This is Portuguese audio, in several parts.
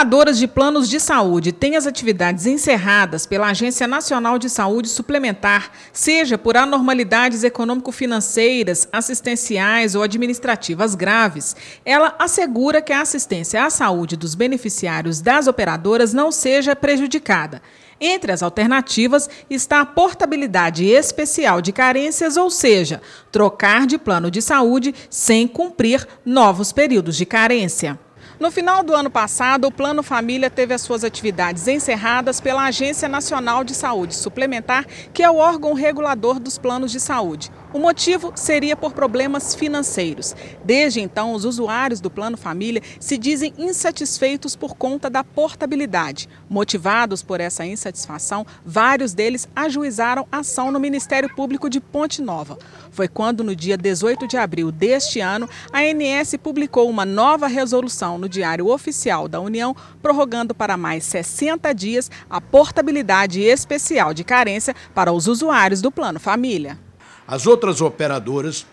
Operadoras de planos de saúde têm as atividades encerradas pela Agência Nacional de Saúde Suplementar, seja por anormalidades econômico-financeiras, assistenciais ou administrativas graves. Ela assegura que a assistência à saúde dos beneficiários das operadoras não seja prejudicada. Entre as alternativas está a portabilidade especial de carências, ou seja, trocar de plano de saúde sem cumprir novos períodos de carência. No final do ano passado, o Plano Família teve as suas atividades encerradas pela Agência Nacional de Saúde Suplementar, que é o órgão regulador dos planos de saúde. O motivo seria por problemas financeiros. Desde então, os usuários do Plano Família se dizem insatisfeitos por conta da portabilidade. Motivados por essa insatisfação, vários deles ajuizaram ação no Ministério Público de Ponte Nova. Foi quando, no dia 18 de abril deste ano, a ANS publicou uma nova resolução no Diário Oficial da União, prorrogando para mais 60 dias a portabilidade especial de carência para os usuários do Plano Família as outras operadoras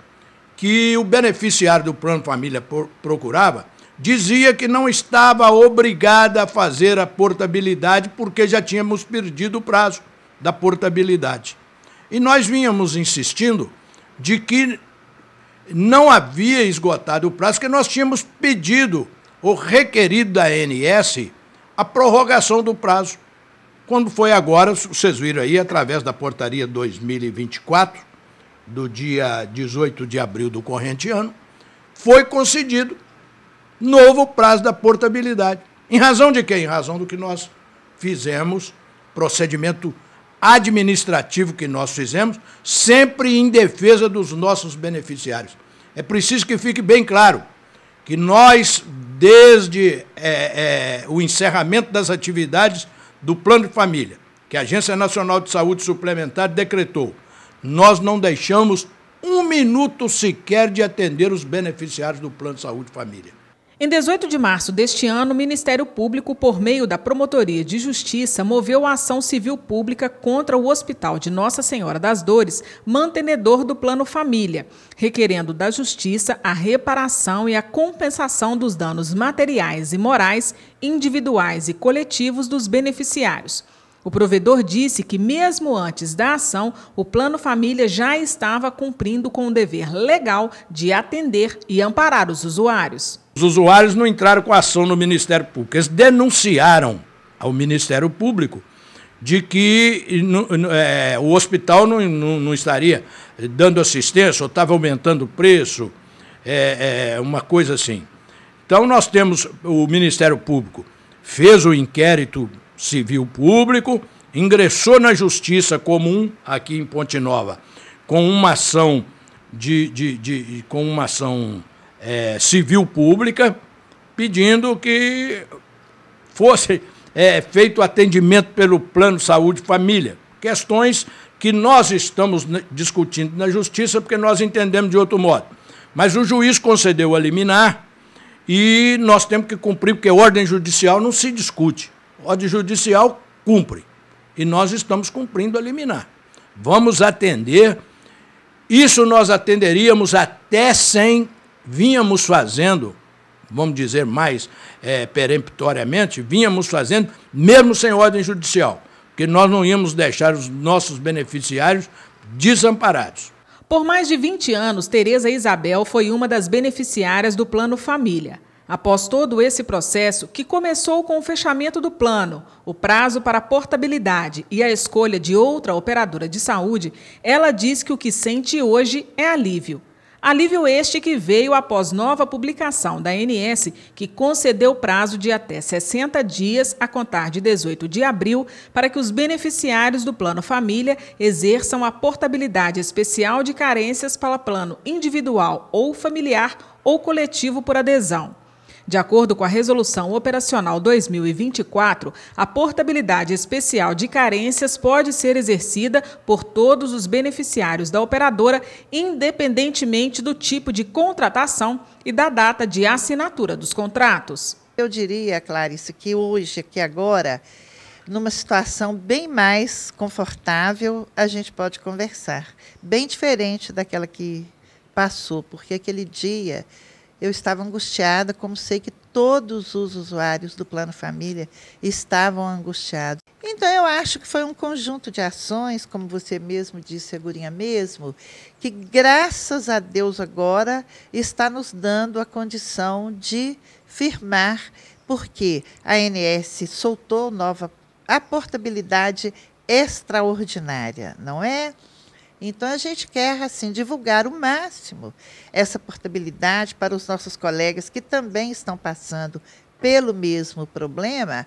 que o beneficiário do Plano Família procurava, dizia que não estava obrigada a fazer a portabilidade porque já tínhamos perdido o prazo da portabilidade. E nós vínhamos insistindo de que não havia esgotado o prazo, que nós tínhamos pedido ou requerido da ANS a prorrogação do prazo. Quando foi agora, vocês viram aí, através da portaria 2024, do dia 18 de abril do corrente ano, foi concedido novo prazo da portabilidade. Em razão de quê? Em razão do que nós fizemos, procedimento administrativo que nós fizemos, sempre em defesa dos nossos beneficiários. É preciso que fique bem claro que nós, desde é, é, o encerramento das atividades do Plano de Família, que a Agência Nacional de Saúde Suplementar decretou, nós não deixamos um minuto sequer de atender os beneficiários do Plano de Saúde Família. Em 18 de março deste ano, o Ministério Público, por meio da Promotoria de Justiça, moveu a ação civil pública contra o Hospital de Nossa Senhora das Dores, mantenedor do Plano Família, requerendo da Justiça a reparação e a compensação dos danos materiais e morais, individuais e coletivos dos beneficiários. O provedor disse que, mesmo antes da ação, o Plano Família já estava cumprindo com o dever legal de atender e amparar os usuários. Os usuários não entraram com ação no Ministério Público, eles denunciaram ao Ministério Público de que é, o hospital não, não, não, estaria dando assistência ou estava aumentando o preço, é, é, uma coisa assim. Então, nós temos o Ministério Público fez o inquérito civil público, ingressou na Justiça Comum, aqui em Ponte Nova, com uma ação, de, de, de com uma ação é, civil pública, pedindo que fosse é, feito atendimento pelo Plano Saúde Família. Questões que nós estamos discutindo na Justiça, porque nós entendemos de outro modo. Mas o juiz concedeu a liminar e nós temos que cumprir, porque ordem judicial não se discute ordem judicial cumpre. E nós estamos cumprindo a liminar. Vamos atender. Isso nós atenderíamos até sem, vínhamos fazendo, vamos dizer mais é, peremptoriamente, vínhamos fazendo, mesmo sem ordem judicial, porque nós não íamos deixar os nossos beneficiários desamparados. Por mais de 20 anos, Tereza Isabel foi uma das beneficiárias do Plano Família. Após todo esse processo, que começou com o fechamento do plano, o prazo para portabilidade e a escolha de outra operadora de saúde, ela diz que o que sente hoje é alívio. Alívio este que veio após nova publicação da ANS, que concedeu prazo de até 60 dias a contar de 18 de abril para que os beneficiários do Plano Família exerçam a portabilidade especial de carências para plano individual ou familiar ou coletivo por adesão. De acordo com a Resolução Operacional 2024, a portabilidade especial de carências pode ser exercida por todos os beneficiários da operadora, independentemente do tipo de contratação e da data de assinatura dos contratos. Eu diria, Clarice, que hoje, que agora, numa situação bem mais confortável, a gente pode conversar. Bem diferente daquela que passou, porque aquele dia eu estava angustiada, como sei que todos os usuários do Plano Família estavam angustiados. Então, eu acho que foi um conjunto de ações, como você mesmo disse, Segurinha mesmo, que graças a Deus agora está nos dando a condição de firmar, porque a ANS soltou nova a portabilidade extraordinária, não é? Então a gente quer assim divulgar o máximo essa portabilidade para os nossos colegas que também estão passando pelo mesmo problema,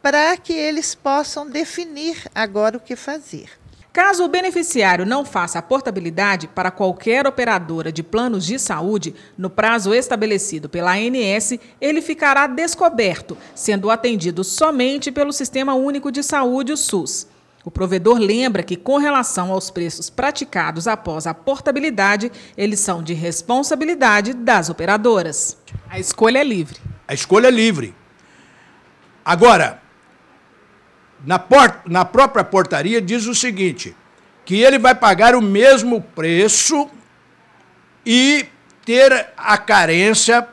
para que eles possam definir agora o que fazer. Caso o beneficiário não faça a portabilidade para qualquer operadora de planos de saúde no prazo estabelecido pela ANS, ele ficará descoberto, sendo atendido somente pelo Sistema Único de Saúde, o SUS. O provedor lembra que, com relação aos preços praticados após a portabilidade, eles são de responsabilidade das operadoras. A escolha é livre. A escolha é livre. Agora, na, na própria portaria diz o seguinte: que ele vai pagar o mesmo preço e ter a carência,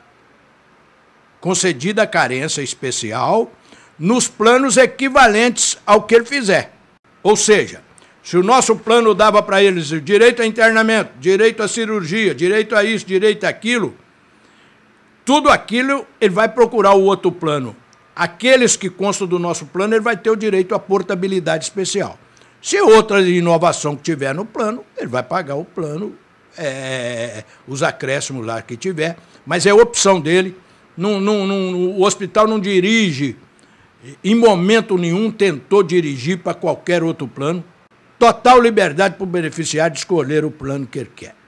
concedida a carência especial, nos planos equivalentes ao que ele fizer. Ou seja, se o nosso plano dava para eles direito a internamento, direito a cirurgia, direito a isso, direito a aquilo, tudo aquilo ele vai procurar o outro plano. Aqueles que constam do nosso plano, ele vai ter o direito à portabilidade especial. Se outra inovação que tiver no plano, ele vai pagar o plano, é, os acréscimos lá que tiver, mas é opção dele. O hospital não dirige em momento nenhum tentou dirigir para qualquer outro plano. Total liberdade para o beneficiário escolher o plano que ele quer.